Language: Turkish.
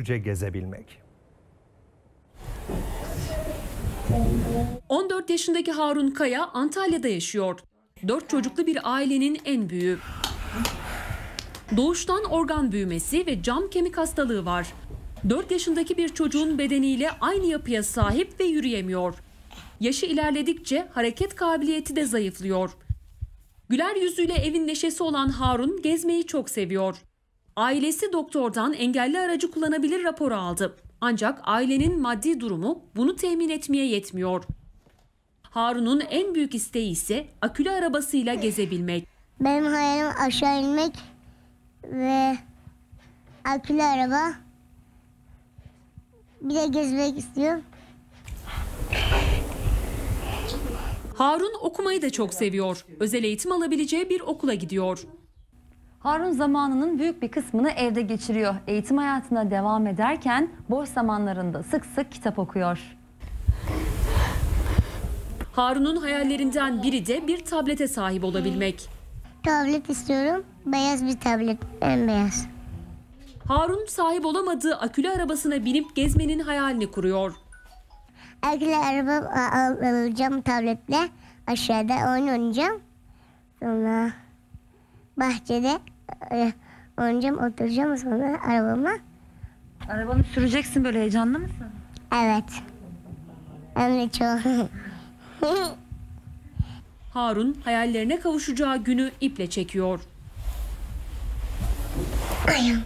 gezebilmek. 14 yaşındaki Harun Kaya Antalya'da yaşıyor. 4 çocuklu bir ailenin en büyüğü. Doğuştan organ büyümesi ve cam kemik hastalığı var. 4 yaşındaki bir çocuğun bedeniyle aynı yapıya sahip ve yürüyemiyor. Yaşı ilerledikçe hareket kabiliyeti de zayıflıyor. Güler yüzüyle evin neşesi olan Harun gezmeyi çok seviyor. Ailesi doktordan engelli aracı kullanabilir raporu aldı. Ancak ailenin maddi durumu bunu temin etmeye yetmiyor. Harun'un en büyük isteği ise akülü arabasıyla gezebilmek. Benim hayalim aşağı inmek ve akülü araba. Bir de gezmek istiyorum. Harun okumayı da çok seviyor. Özel eğitim alabileceği bir okula gidiyor. Harun zamanının büyük bir kısmını evde geçiriyor. Eğitim hayatına devam ederken boş zamanlarında sık sık kitap okuyor. Harun'un hayallerinden biri de bir tablete sahip olabilmek. Tablet istiyorum. Beyaz bir tablet. Bembeyaz. Harun sahip olamadığı akülü arabasına binip gezmenin hayalini kuruyor. Akülü araba al- alacağım tabletle. Aşağıda oyun oynayacağım. Sonra bahçede oynayacağım, oturacağım sonra arabama. Arabanı süreceksin böyle heyecanlı mısın? Evet. Hem de çok. Harun hayallerine kavuşacağı günü iple çekiyor. Ayağım.